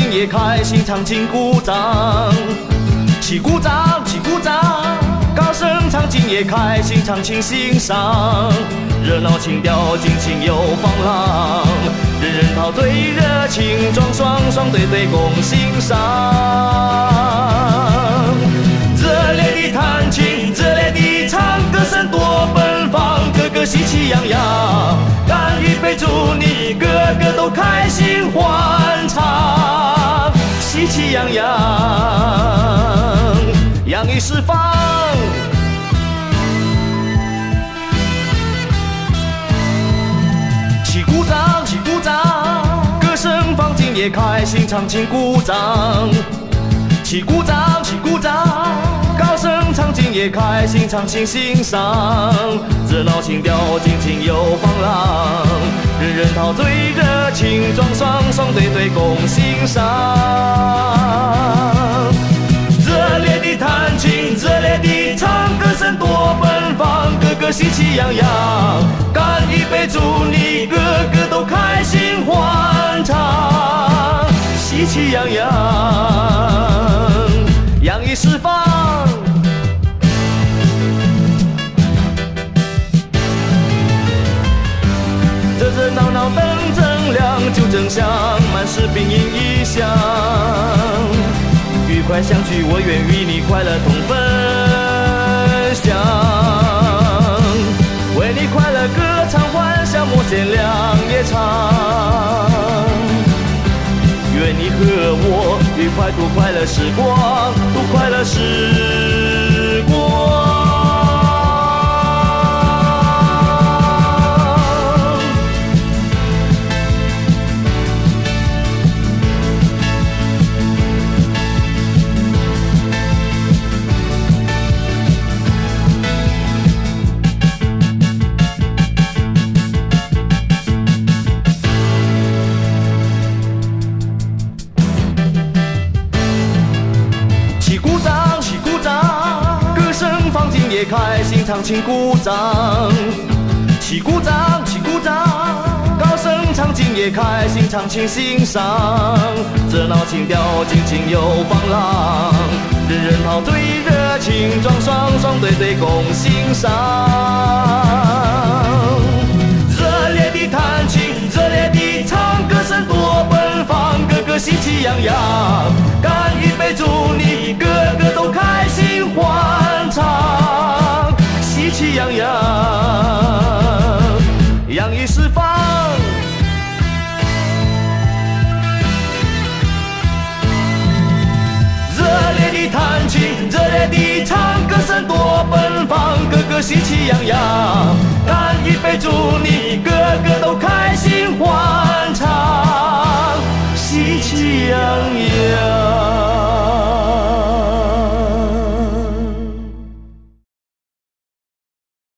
今夜开心唱请鼓掌，起鼓掌，起鼓掌，高声唱今夜开心唱请欣赏，热闹情调尽情又放浪，人人陶醉热情装，双双对对共欣赏，热烈的弹琴，热烈的唱，歌声多奔放，个个喜气洋洋，干一杯祝你个个都开心欢，喜洋洋，洋溢四方。起鼓掌，起鼓掌，歌声放进夜开心唱请鼓掌。起鼓掌，起鼓掌，也开心唱请欣赏，热闹情调尽情又放浪，人人陶醉热情装，双双对对共欣赏。热烈的弹琴，热烈的唱，歌声多奔放，个个喜气洋洋，干一杯祝你个个都开心欢畅，喜气洋，洋闹闹灯正亮，酒正香，满是冰饮异香。愉快相聚，我愿与你快乐同分享。为你快乐歌唱，欢笑莫见两夜长。愿你和我愉快度快乐时光，度快乐时放进夜开心唱请鼓掌。起鼓掌，起鼓掌，高声唱今夜开心唱请欣赏，热闹情调尽情又放浪，人人陶醉热情装，双双对对共欣赏。热烈的弹琴，热烈的唱，歌声多奔放，个个喜气洋洋，释放。热烈的弹琴，热烈的唱，歌声多奔放，个个喜气洋洋，干一杯祝你